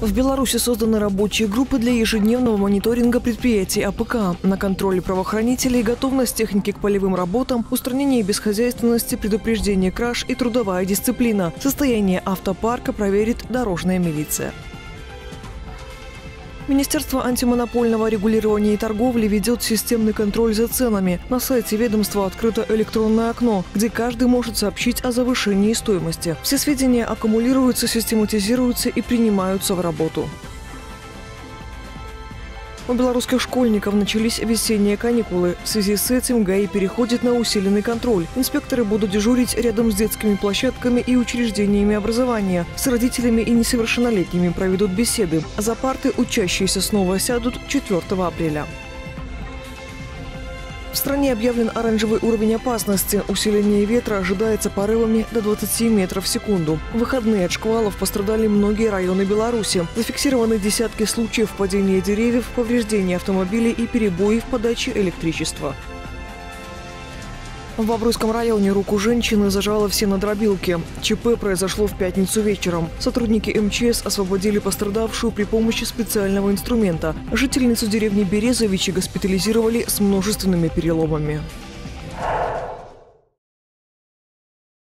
В Беларуси созданы рабочие группы для ежедневного мониторинга предприятий АПК на контроле правоохранителей, готовность техники к полевым работам, устранение бесхозяйственности, предупреждение краж и трудовая дисциплина. Состояние автопарка проверит дорожная милиция. Министерство антимонопольного регулирования и торговли ведет системный контроль за ценами. На сайте ведомства открыто электронное окно, где каждый может сообщить о завышении стоимости. Все сведения аккумулируются, систематизируются и принимаются в работу. У белорусских школьников начались весенние каникулы. В связи с этим ГАИ переходит на усиленный контроль. Инспекторы будут дежурить рядом с детскими площадками и учреждениями образования. С родителями и несовершеннолетними проведут беседы. За парты учащиеся снова сядут 4 апреля. В стране объявлен оранжевый уровень опасности. Усиление ветра ожидается порывами до 20 метров в секунду. В выходные от шквалов пострадали многие районы Беларуси. Зафиксированы десятки случаев падения деревьев, повреждения автомобилей и перебои в подаче электричества. В Бобруйском районе руку женщины зажало все на дробилке. ЧП произошло в пятницу вечером. Сотрудники МЧС освободили пострадавшую при помощи специального инструмента. Жительницу деревни Березовичи госпитализировали с множественными переломами.